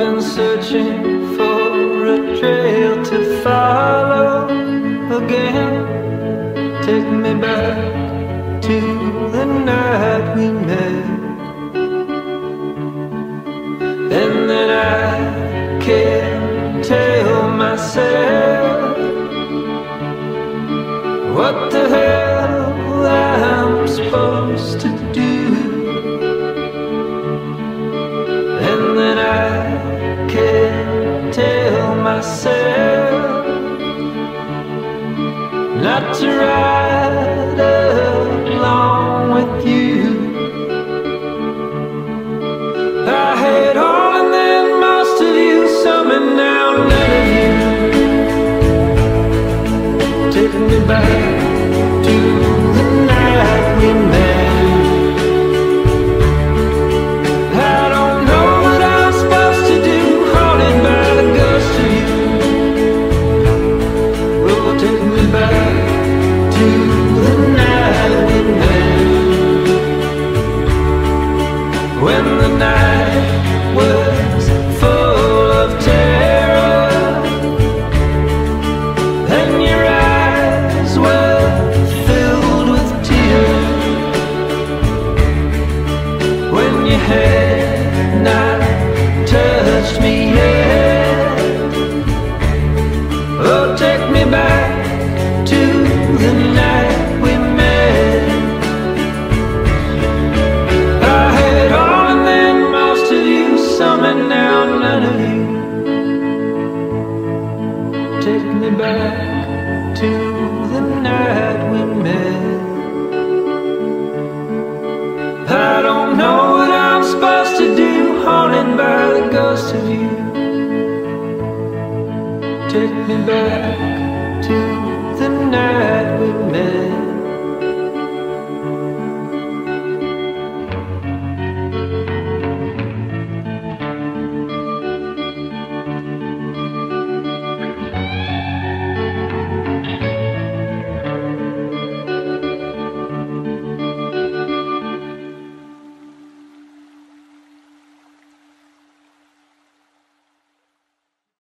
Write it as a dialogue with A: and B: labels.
A: searching for a trail to follow again. Take me back to the night we met. And then I can't tell myself what the hell I'm supposed to do. Not to ride along with you. I had all and then most of you, some and now none of you. Take me back to the night we not touched me yet. Oh, take and now none of you. Take me back to the night we met. I don't know what I'm supposed to do, haunted by the ghost of you. Take me back to the night